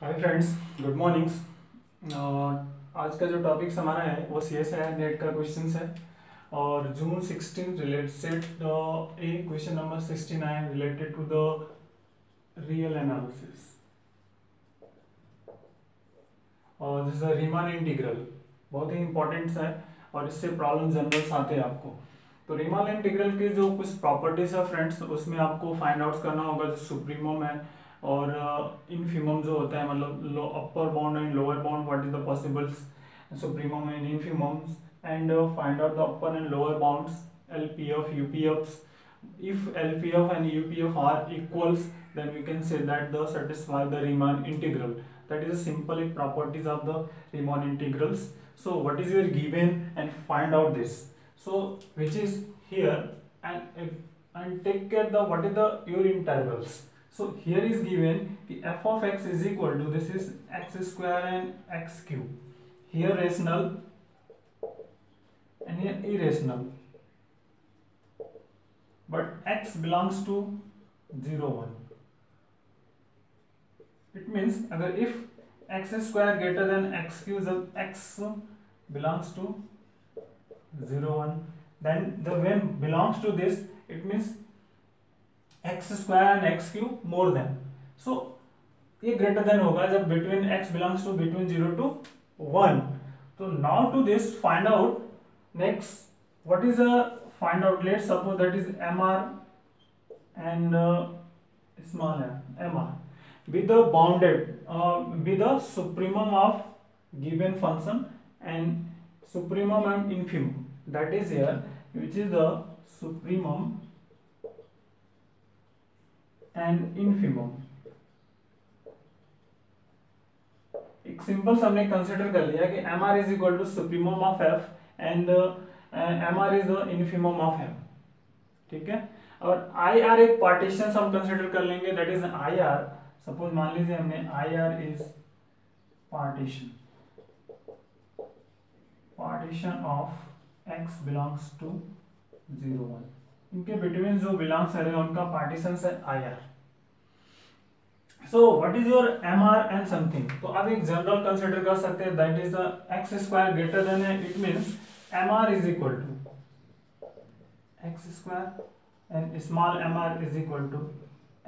Hi friends good mornings आज का जो टॉपिक्स हमारा है, वो सी एस आई नेट का क्वेश्चन है। और June 16 related A question number 69 related to the real analysis और दिस रीमान इंटीग्रल बहुत ही इंपॉर्टेंट है और इससे प्रॉब्लम जनरल्स आते हैं आपको। तो रीमान इंटीग्रल के जो कुछ प्रॉपर्टीज़ है फ्रेंड्स उसमें आपको फाइंड आउट करना होगा, जो सुप्रीमम है और इनफिमम जो होता है मतलब upper bound and lower bound what is the possible supremum and infimum and find out the upper and lower bounds LPF, UPFs. If LPF and UPF are equals, then we can say that the satisfy the Riemann integral. That is simply properties of the Riemann integrals. So what is your given and find out this. So which is here and and take care the what is the your intervals. So here is given the f of x is equal to this is x square and x cube. Here rational and here irrational. But x belongs to 0 1. It means अगर if x square greater than x cube जब x belongs to 0 1 then the when belongs to this it means x square and x cube more than so ये greater than होगा जब between x belongs to between 0 to 1 so now to this find out next what is a find out let's suppose that is mr and uh, small m mr with the bounded uh, with the supremum of given function and supremum and infimum that is here which is the supremum and infimum. एक simple हमने consider कर लिया कि M R is equal to supremum of F and M R is the infimum of M ठीक है? और I R एक partition हम कंसिडर कर लेंगे that is I R suppose मान लीजिए हमने I R is partition partition of X belongs to zero one इनके बिटवीन जो बिलोंग्स करेगा उनका पार्टीशन है I R so what is your M R and something तो अब एक जनरल कंसिडर कर सकते हैं that is the X square greater than है it means M R is equal to X square and small M R is equal to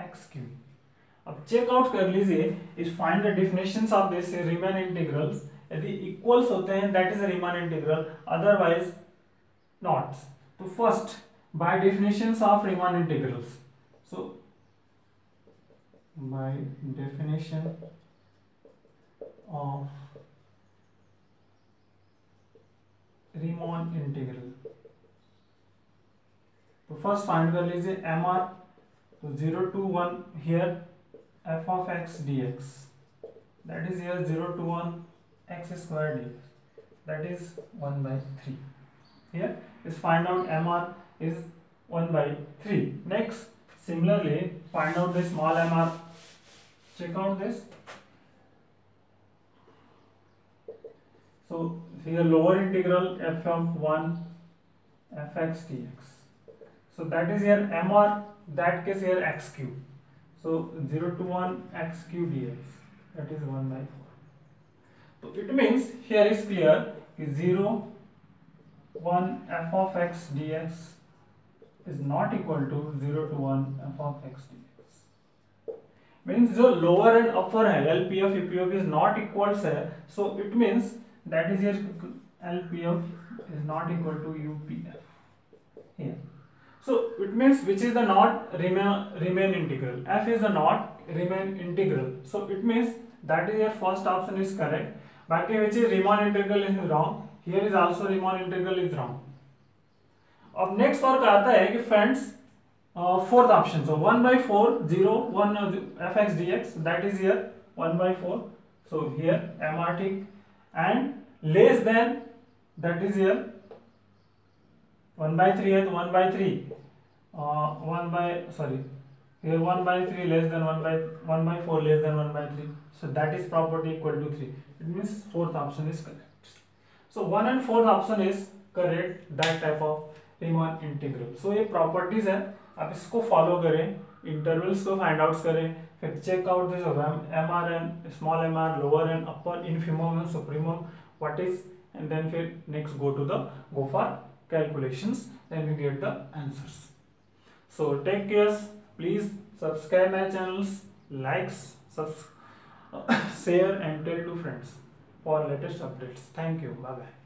X cube अब check out कर लीजिए is find the definitions of this Riemann integrals यदि equals होते हैं that is Riemann integral otherwise not तो first by definitions of Riemann integrals. So by definition of Riemann integral. So first find the is MR so 0 to 1 here f of x dx that is here 0 to 1 x square dx that is 1 by 3 here is find out MR is 1 by 3. Next, similarly, find out the small MR. Check out this. So, here lower integral f of 1 fx dx. So, that is your MR, that case here x cube. So, 0 to 1 x cube dx, that is 1 by 4. So, it means here is clear 0, 1 f of x dx is not equal to 0 to 1 f of x dx. Means the lower and upper है LPF EPF is not equal है so it means that is your LPF is not equal to UPF here. So it means which is the not Riemann Riemann integral. F is the not Riemann integral. So it means that is your first option is correct. Back which is Riemann integral is wrong. Here is also Riemann integral is wrong. अब next work आता है कि friends fourth option so one by four zero one F x D x that is here one by four so here M R tick and less than that is here one by three है तो one by three one by sorry here 1 by 3 less than 1 by 1 by 4 less than 1 by 3 so that is property equal to 3 it means fourth option is correct so one and fourth option is correct that type of Riemann integral so ये properties हैं, आप इसको follow करें intervals को find out करें, फिर check out this M R N small M R lower N upper infimum and supreme what is and then फिर next go to the go for calculation and you get the answers so take cares please subscribe my channels likes subs share and tell to friends for latest updates thank you bye bye